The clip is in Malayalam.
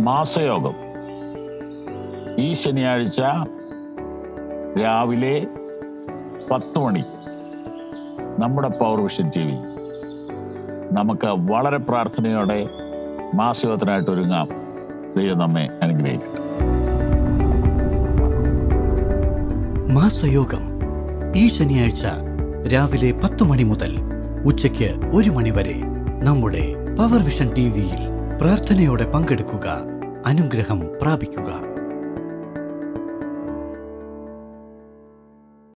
മാസയോഗം. ഈ ശനിയാഴ്ച രാവിലെ പത്ത് മണി നമ്മുടെ പവർ വിഷൻ ടി വി നമുക്ക് വളരെ പ്രാർത്ഥനയോടെ മാസയോഗത്തിനായിട്ട് ഒരുങ്ങാം. ദൈവം നമ്മെ അനുഗ്രഹിക്കട്ടെ. മാസയോഗം ഈ ശനിയാഴ്ച രാവിലെ പത്ത് മണി മുതൽ ഉച്ചയ്ക്ക് ഒരു മണി വരെ നമ്മുടെ പവർ വിഷൻ ടി വിയിൽ പ്രാർത്ഥനയോടെ പങ്കെടുക്കുക. അനുഗ്രഹം പ്രാപിക്കുക.